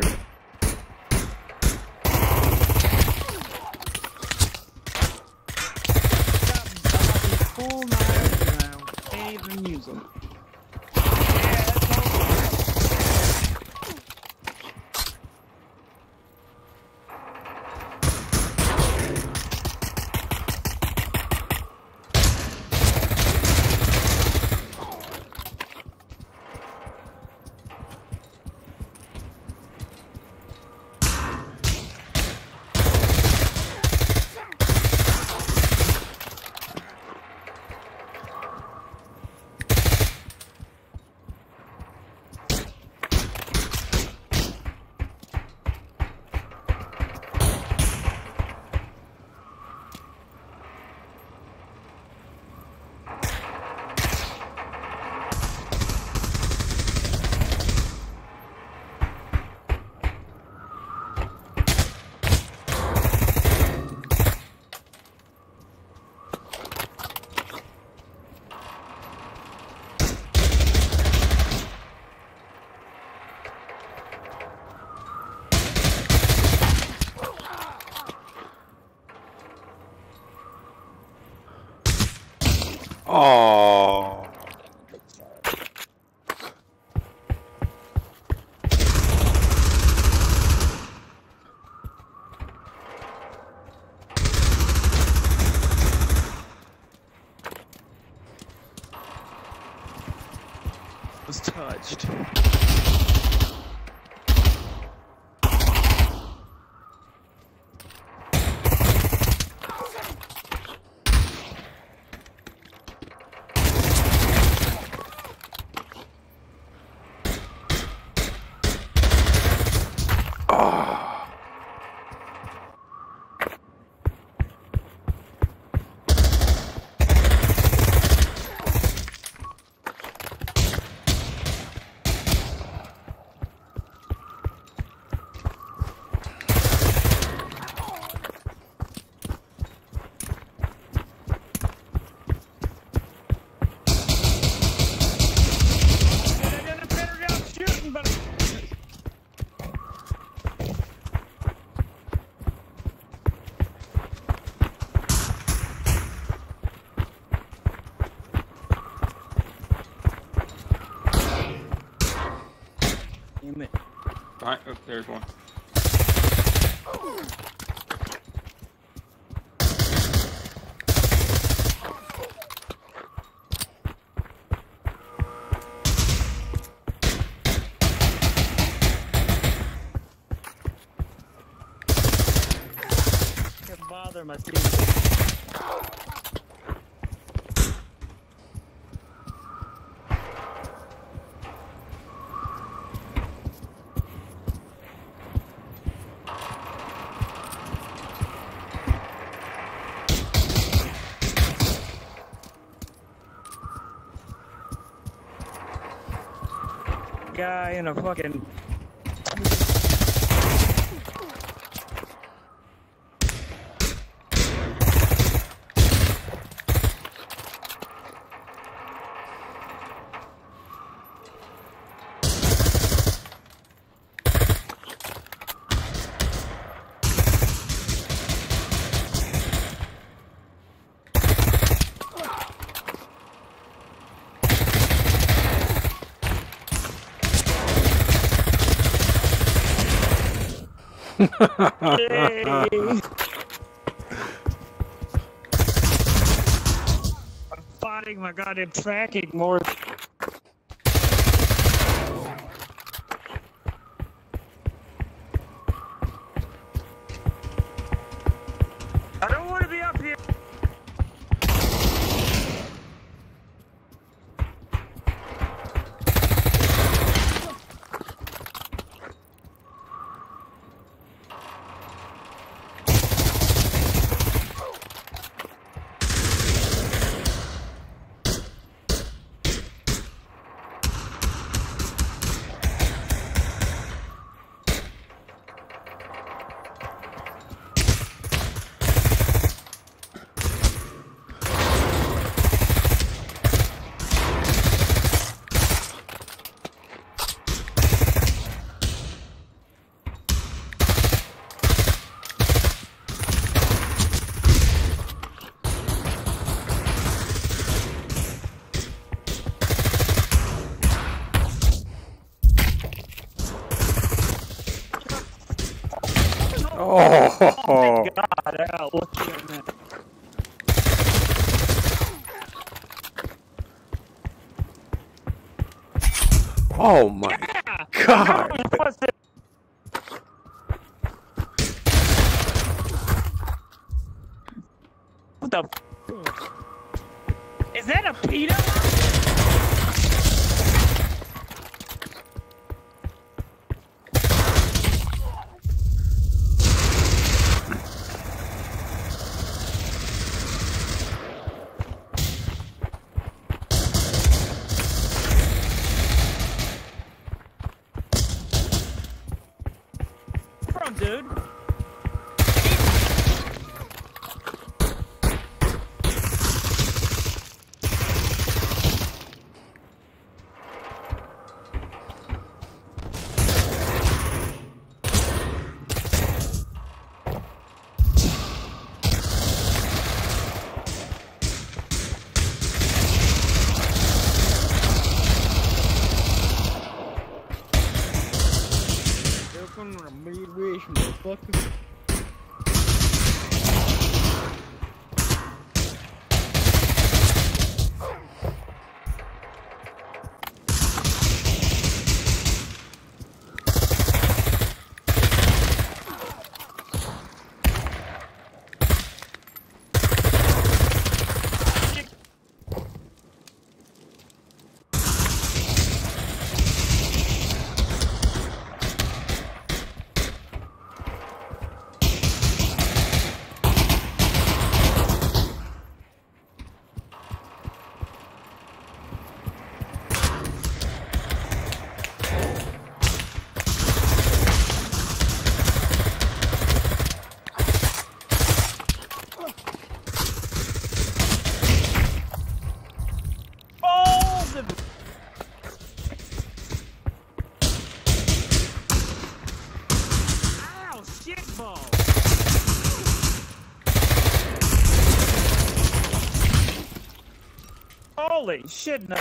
Here. Oh. There's one. Bother my team. Guy in a fucking I'm fighting my goddamn tracking more. Oh, God, I got lucky on that. oh my god! What's it? What the? f- Is that a peanut? Holy shit, no.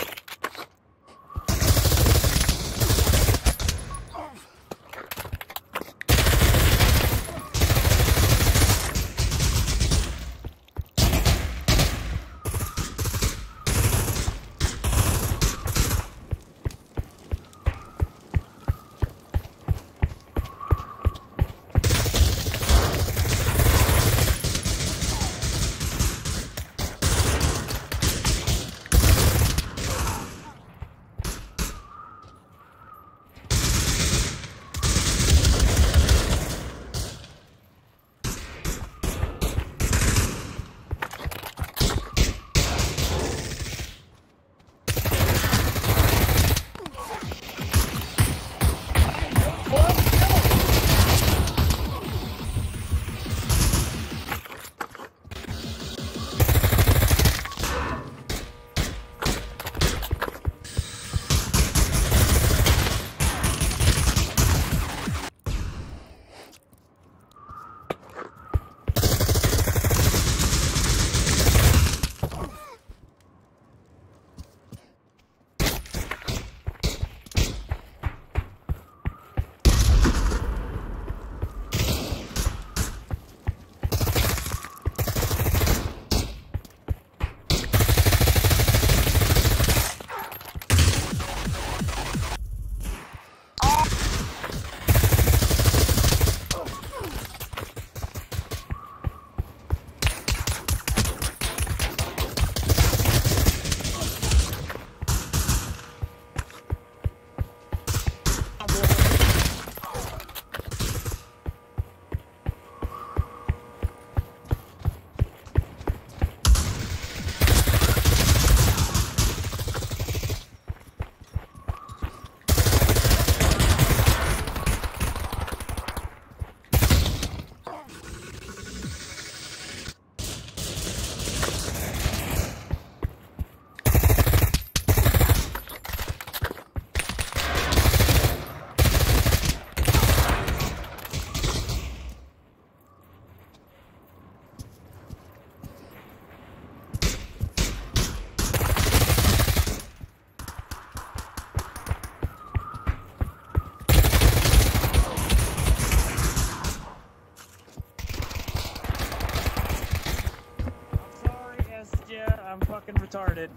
fucking retarded.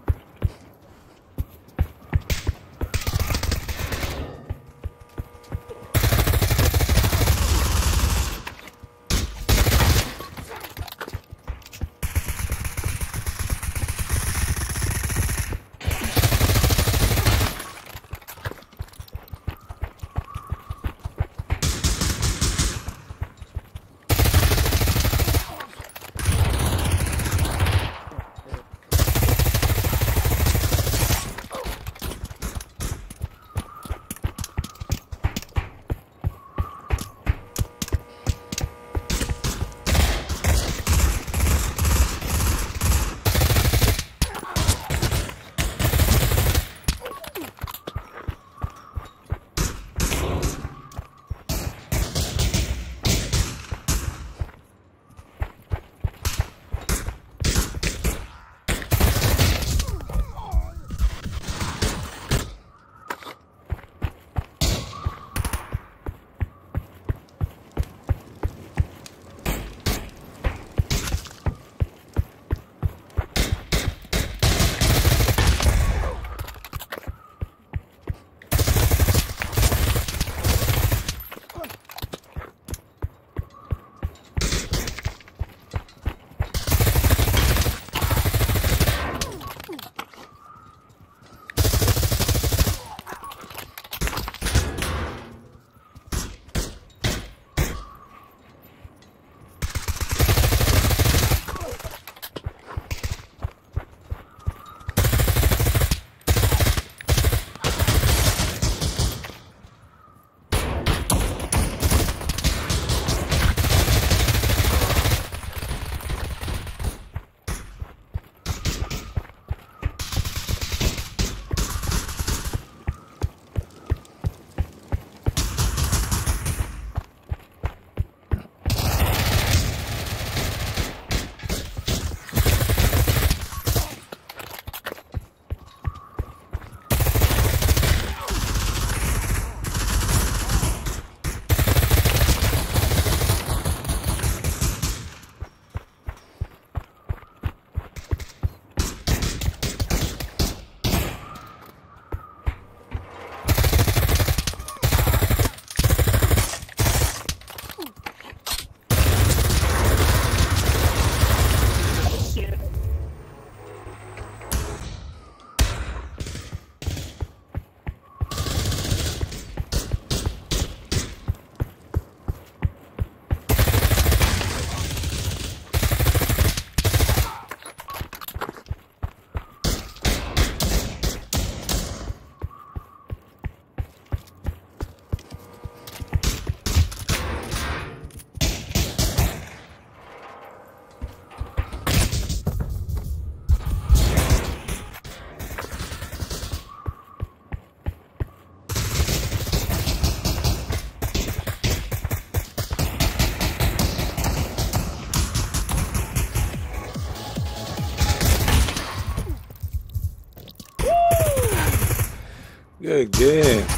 Good.